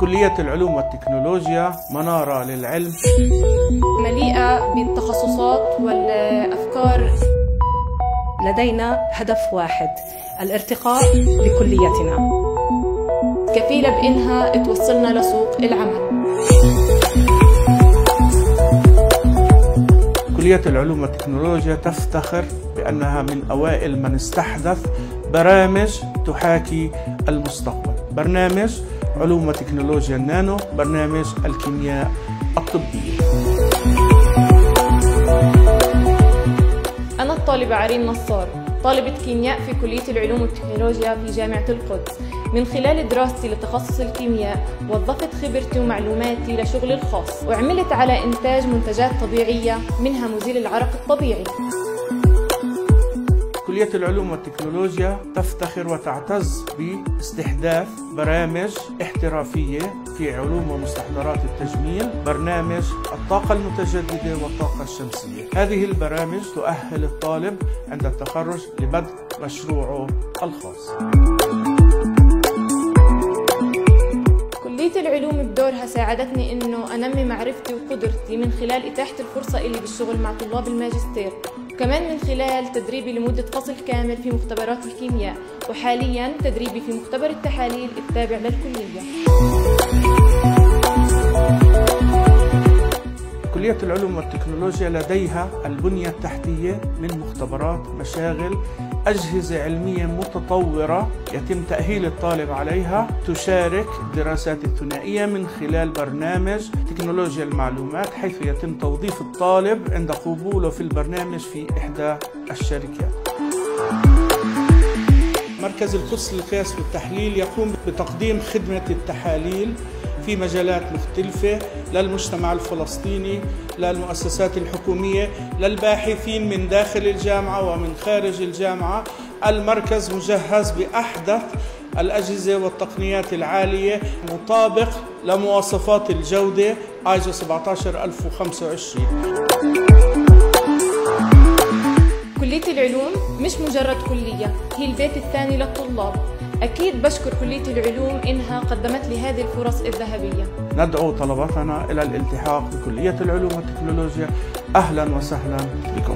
كلية العلوم والتكنولوجيا منارة للعلم. مليئة بالتخصصات والأفكار. لدينا هدف واحد الارتقاء بكليتنا كفيلة بإنها توصلنا لسوق العمل. كلية العلوم والتكنولوجيا تفتخر بأنها من أوائل من استحدث برامج تحاكي المستقبل. برنامج علوم وتكنولوجيا النانو برنامج الكيمياء الطبية. أنا الطالبة عرين نصار طالبة كيمياء في كلية العلوم والتكنولوجيا في جامعة القدس. من خلال دراستي لتخصص الكيمياء وظفت خبرتي ومعلوماتي لشغلي الخاص. وعملت على إنتاج منتجات طبيعية منها مزيل العرق الطبيعي. كلية العلوم والتكنولوجيا تفتخر وتعتز باستحداث برامج احترافية في علوم ومستحضرات التجميل برنامج الطاقة المتجددة والطاقة الشمسية. هذه البرامج تؤهل الطالب عند التخرج لبدء مشروعه الخاص. كلية العلوم بدورها ساعدتني إنه أنمي معرفتي وقدرتي من خلال إتاحة الفرصة اللي بالشغل مع طلاب الماجستير. وكمان من خلال تدريبي لمدة فصل كامل في مختبرات الكيمياء وحاليا تدريبي في مختبر التحاليل التابع للكلية. كلية العلوم والتكنولوجيا لديها البنية التحتية من مختبرات مشاغل أجهزة علمية متطورة يتم تأهيل الطالب عليها تشارك الدراسات الثنائية من خلال برنامج تكنولوجيا المعلومات حيث يتم توظيف الطالب عند قبوله في البرنامج في إحدى الشركات. مركز القدس للقياس والتحليل يقوم بتقديم خدمة التحاليل في مجالات مختلفة للمجتمع الفلسطيني للمؤسسات الحكومية للباحثين من داخل الجامعة ومن خارج الجامعة. المركز مجهز بأحدث الأجهزة والتقنيات العالية مطابق لمواصفات الجودة ISO 17025 كلية العلوم مش مجرد كلية هي البيت الثاني للطلاب. أكيد بشكر كلية العلوم إنها قدمت لي هذه الفرص الذهبية. ندعو طلبتنا إلى الالتحاق بكلية العلوم والتكنولوجيا. أهلا وسهلا بكم